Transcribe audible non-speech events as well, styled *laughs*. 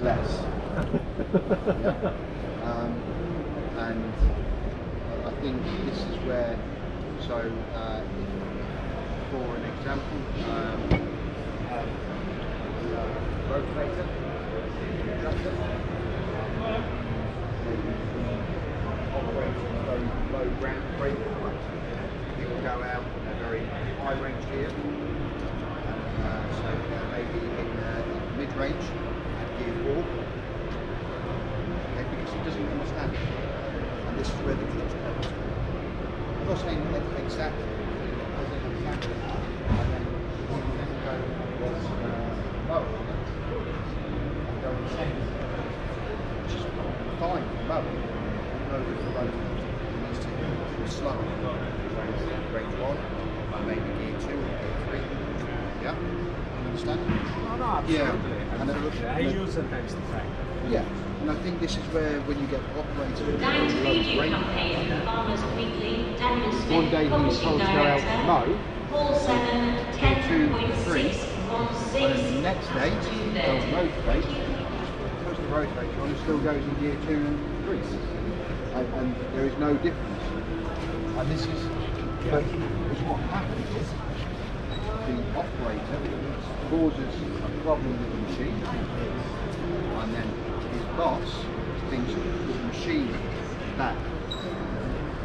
less. *laughs* yeah. um, and I think this is where, so uh, for an example, um, have a rotator, adjuster, operate low ground brake. It will go out in a very high range gear. Uh, so uh, maybe in, uh, in mid-range at Okay, because he doesn't understand. And this is where the clutch comes. I'm not saying that exactly, is fine that the needs to go slower. Range, one, maybe gear two gear three. Yeah, understand? No, no, Yeah, absolutely. and then- absolutely. I use sometimes the fact. Yeah, and I think this is where when you get operators with Down to low Radio range, campaign for Farmers Weekly, Daniel Smith, one day he was Publishing told to go out Director, and mow, Four seven ten point six one and six. then the next day he goes rotate, just puts the rotator on and still goes in gear two and three. And, and there is no difference. And this is, but because what happens is the operator causes a problem with the machine, and then his boss thinks the machine bad.